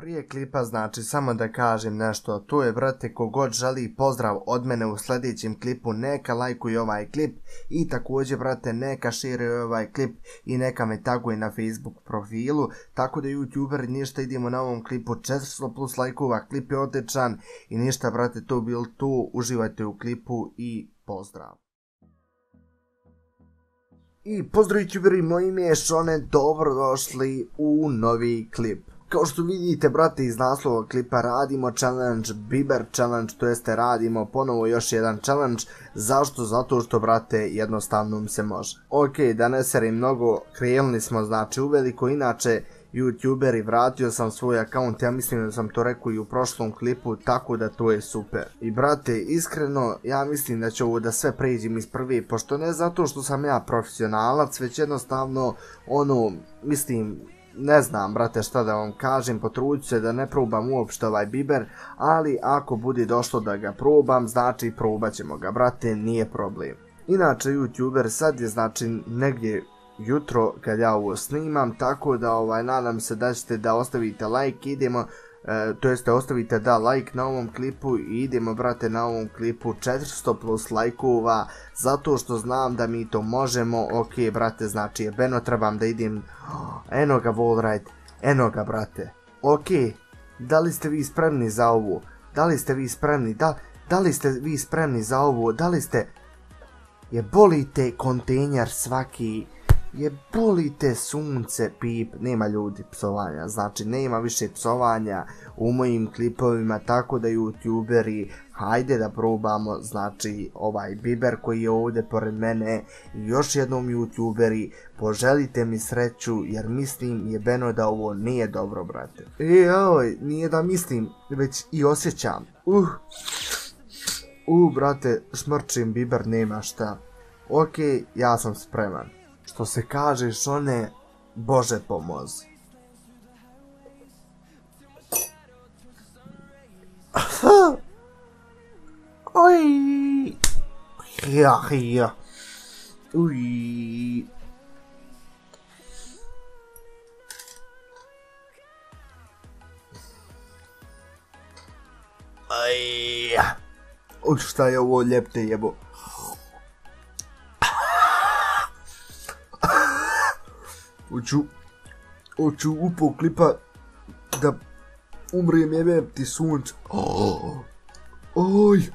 Prije klipa znači samo da kažem nešto, tu je brate kogod želi pozdrav od mene u sljedećem klipu, neka lajkuje ovaj klip i također brate neka širi ovaj klip i neka me taguje na Facebook profilu, tako da youtuber ništa idemo na ovom klipu 400 plus lajkova, klip je odličan i ništa brate to bil tu, uživajte u klipu i pozdrav. I pozdrav youtuberi, moje ime je Šone, dobrodošli u novi klip. Kao što vidite, brate, iz naslova klipa radimo challenge, Biber challenge, to jeste radimo ponovo još jedan challenge. Zašto? Zato što, brate, jednostavno se može. Ok, da ne serim mnogo, krenuli smo, znači, uveliko, inače, youtuberi, vratio sam svoj akaunt, ja mislim da sam to rekao i u prošlom klipu, tako da to je super. I brate, iskreno, ja mislim da ću ovo da sve pređem iz prvi, pošto ne zato što sam ja profesionalac, već jednostavno, ono, mislim, ne znam, brate, šta da vam kažem, potrudit se da ne probam uopšte ovaj biber, ali ako bude došlo da ga probam, znači probat ćemo ga, brate, nije problem. Inače, youtuber sad je, znači, negdje jutro kad ja ovo snimam, tako da ovaj, nadam se da ćete da ostavite like, idemo E, to jeste ostavite da like na ovom klipu i idemo brate na ovom klipu. 400 plus lajkova zato što znam da mi to možemo. Ok brate znači jebeno trebam da idem. Eno ga Wallride eno ga brate. Ok da li ste vi spremni za ovo da li ste vi spremni? Da, da li ste vi spremni za ovo da li ste je bolite kontejner svaki je bolite sunce pip, nema ljudi psovanja, znači nema više psovanja u mojim klipovima, tako da youtuberi, hajde da probamo, znači ovaj biber koji je ovdje pored mene još jednom youtuberi, poželite mi sreću jer mislim jebeno da ovo nije dobro brate. E, oj, nije da mislim, već i osjećam. Uh, uh brate, smrčim biber, nema šta. Ok, ja sam spreman što se kaže one Bože pomozi. Oj. Ja, ja. Uj. Aj. Uj, šta je ovo ljepte jebo. Hoću, hoću upo klipa da umrijem jebem ti sunč. Oh, oj.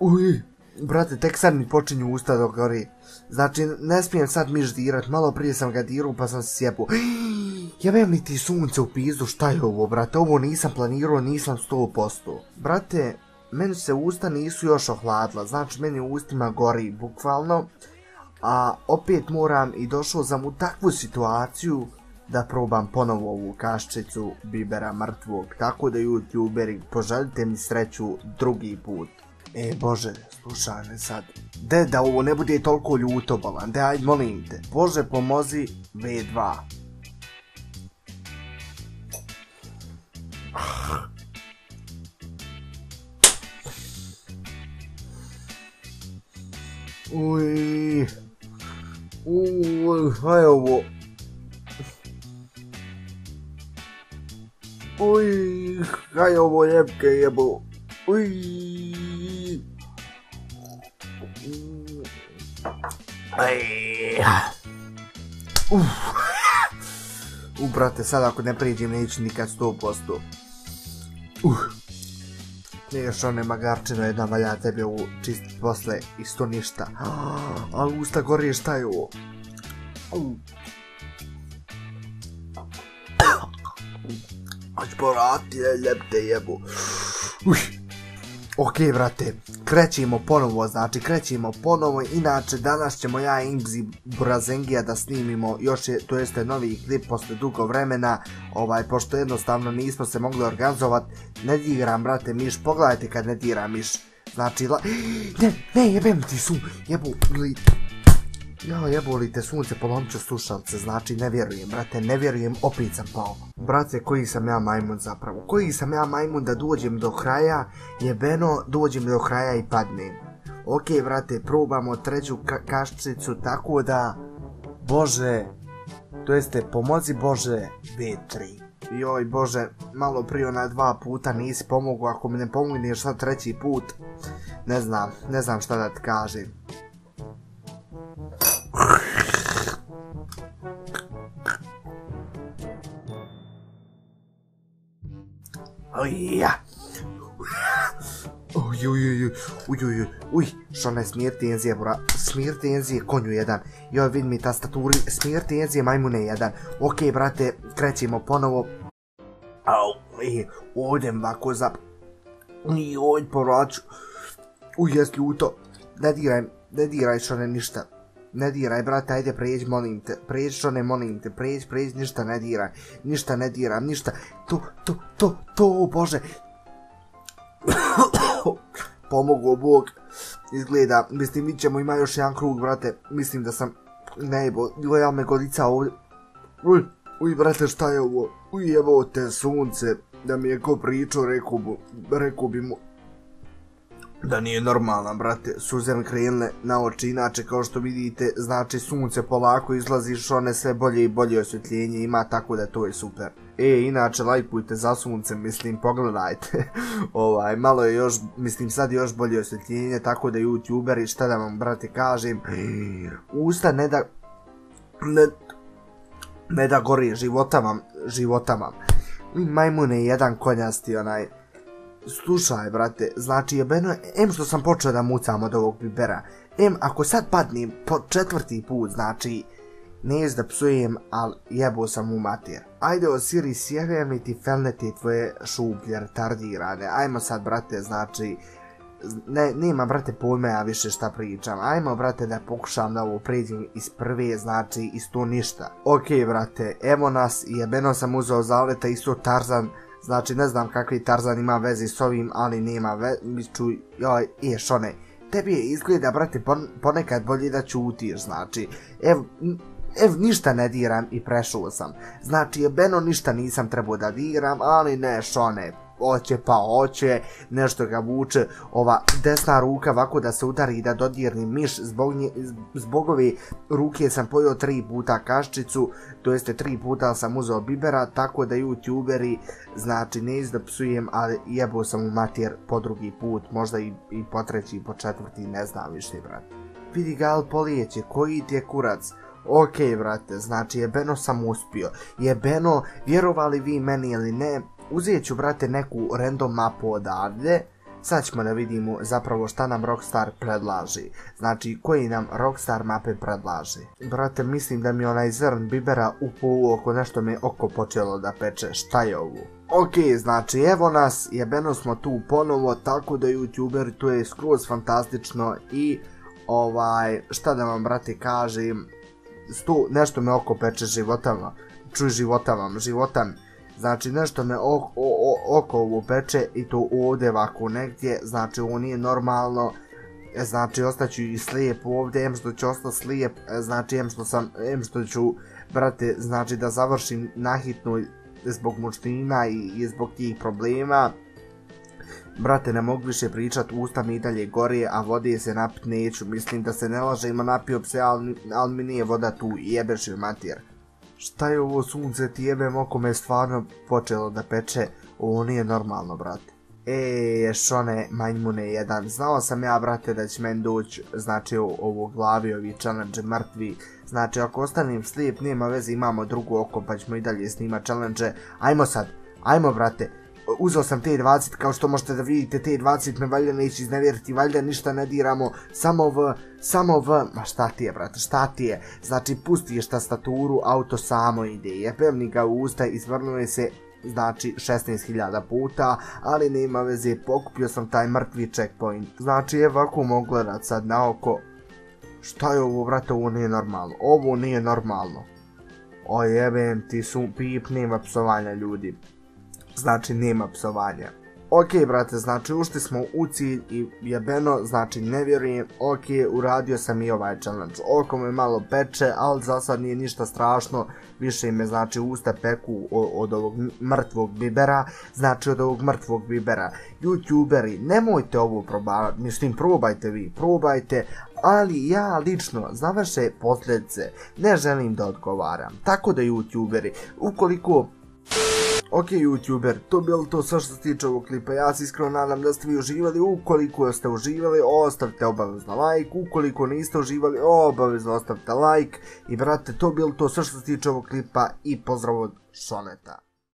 Uj, brate, tek sad mi počinju usta da gori. Znači, ne smijem sad miš dirat, malo prije sam ga dirao pa sam se sjepu. Jebem li ti sunce u pizdu, šta je ovo, brate? Ovo nisam planirao, nisam 100%. Brate, meni se usta nisu još ohladila, znači meni u ustima gori bukvalno, a opet moram i došao sam u takvu situaciju da probam ponovo ovu kaščicu bibera mrtvog, tako da youtuberi poželite mi sreću drugi put. E bože, slušaj me sad. De da ovo ne bude toliko ljuto bolan, de aj molim te. Bože pomozi V2. Uj. Uj, aj ovo. Uj, aj ovo ljepke jebo. Uj. Aj. Uf. U, brate, sad ako ne priđem neću nikad 100%. Uh. Nije još one magarčino jedna valja tebe u čist posle isto ništa. Ali usta gorije šta je ovo? Hoć porati je ljepte jebu. Uj. Ok, vrate, krećemo ponovo, znači krećemo ponovo, inače danas ćemo ja Imbzi Brazengija da snimimo još je, to jeste novi klip posle dugo vremena, ovaj, pošto jednostavno nismo se mogli organizovat, ne digram, brate, miš, pogledajte kad ne diram miš, znači, ne, ne, jebem ti su, jebu. Ja jeboli te sunce, polomit ću slušalce, znači ne vjerujem, brate, ne vjerujem, opet sam pao. Brate, koji sam ja majmun zapravo? Koji sam ja majmun da dođem do kraja, jebeno, dođem do kraja i padnem. Ok, brate, probamo treću ka kaščicu, tako da... Bože, to jeste, pomozi Bože, V3. Joj, Bože, malo prije onaj dva puta nisi pomogao, ako mi ne pomogneš sad treći put, ne znam, ne znam šta da ti kažem. Uj, uj, što ne smir tenzije, bra, smir tenzije, konju jedan, joj, vid mi tastaturi, smir tenzije, majmune jedan, okej, brate, krećemo ponovo, au, i, odem ovako za, i, oj, povraću, uj, jes ljuto, ne diraj, ne diraj što ne ništa, ne diraj, brate, ajde, pređi, molim te, pređi što ne, molim te, pređi, pređi, ništa ne diraj, ništa ne diram, ništa, to, to, to, to, bože, pomogao Bog, izgleda, mislim, mi ćemo ima još jedan krug, brate, mislim da sam, ne jebo, gleda me godica ovdje, uj, uj, brate, šta je ovo, uj, evo te sunce, da mi je ko pričao, rekao, rekao bi mu, da nije normalna, brate, suze mi krenule na oči, inače, kao što vidite, znači, sunce polako izlazi, što one sve bolje i bolje osvjetljenje ima, tako da to je super. E, inače, lajkujte za sunce, mislim, pogledajte. ovaj, malo je još, mislim, sad je još bolje osvjetljenje, tako da youtuberi, šta da vam, brate, kažem, usta ne da, ne, ne da gori, života vam, života vam. Majmune jedan konjasti, onaj, slušaj, brate, znači jebeno, em što sam počeo da mucam od ovog bibera, em ako sad padnem po četvrti put, znači, ne da psujem, al jebo sam u mater. Ajde Siri, sjerujem li ti felneti tvoje šuplje retardirane, ajmo sad, brate, znači, ne, nema, brate, pojme ja više šta pričam, ajmo, brate, da pokušam da ovo pređem iz prve, znači, iz to ništa. Okej, okay, brate, evo nas, jebeno sam uzao zaleta, isto Tarzan, Znači, ne znam kakvi Tarzan ima veze s ovim, ali nema veze, čuj, joj, je šone. Tebi je izgleda, brate, ponekad bolje da čutiš, znači, ev, ev, ništa ne diram i prešao sam. Znači, jebeno ništa nisam trebao da diram, ali ne, šone, oće pa oće, nešto ga vuče, ova desna ruka ovako da se udari i da dodirni miš, zbog, nje, zbog ove ruke sam pojio tri puta kaščicu, to jeste tri puta sam uzeo bibera, tako da youtuberi, znači ne izdopsujem, ali jebo sam u mater po drugi put, možda i, i po treći i po četvrti, ne znam više, brat. Vidi ga, ali polijeće, koji ti je kurac? Ok, brate, znači jebeno sam uspio. Jebeno, vjerovali vi meni ili ne, uzet ću, brate, neku random mapu odavde. Sad ćemo da vidimo zapravo šta nam Rockstar predlaži. Znači, koji nam Rockstar mape predlaži. Brate, mislim da mi onaj zrn bibera u oko nešto mi oko počelo da peče. Šta je ovo? Ok, znači, evo nas, jebeno smo tu ponovo, tako da youtuber, to je skroz fantastično i ovaj, šta da vam, brate, kažem, stu, nešto me oko peče životama, čuj životama, životam, znači nešto me oko, oko ovo peče i to ovdje ovako negdje, znači ovo nije normalno, znači ostaću i slijep ovdje, em što ću ostati slijep, znači em što sam, što ću, brate, znači da završim nahitno zbog muština i, i zbog tih problema, Brate, ne mogu više pričat, usta mi dalje gore, a vode se napit neću. Mislim da se ne laže, ima napio se, ali, mi nije voda tu, jebeš ili mater. Šta je ovo sunce, ti jebem oko me stvarno počelo da peče, ovo nije normalno, brate. E, šone, manjmune jedan, znao sam ja, brate, da će men doći, znači, ovo glavi, ovi challenge mrtvi. Znači, ako ostanem slijep, nema veze, imamo drugu oko, pa ćemo i dalje snima challenge. Ajmo sad, ajmo, brate, uzeo sam T20, kao što možete da vidite, T20 me valjda neće iznevjeriti, valjda ništa ne diramo, samo v, samo v, ma šta ti je, brate, šta ti je, znači pustiš tastaturu, auto samo ide, jebem ga u usta, izvrnuje se, znači 16.000 puta, ali nema veze, pokupio sam taj mrtvi checkpoint, znači je ovako mogu gledat sad na oko, šta je ovo, brate, ovo nije normalno, ovo nije normalno, o jebem ti su, pip, nema psovanja ljudi znači nema psovanja. Ok, brate, znači ušli smo u cilj i jebeno, znači ne vjerujem, ok, uradio sam i ovaj challenge. Oko me malo peče, ali za sad nije ništa strašno, više me znači usta peku od, ovog mrtvog bibera, znači od ovog mrtvog bibera. Youtuberi, nemojte ovo probavati, mislim probajte vi, probajte, ali ja lično za vaše posljedice ne želim da odgovaram. Tako da youtuberi, ukoliko Ok youtuber, to bilo to sve što se tiče ovog klipa, ja se iskreno nadam da ste vi uživali, ukoliko ste uživali ostavite obavezno like, ukoliko niste uživali obavezno ostavite like. I brate to bilo to sve što se tiče ovog klipa i pozdrav od Šoneta.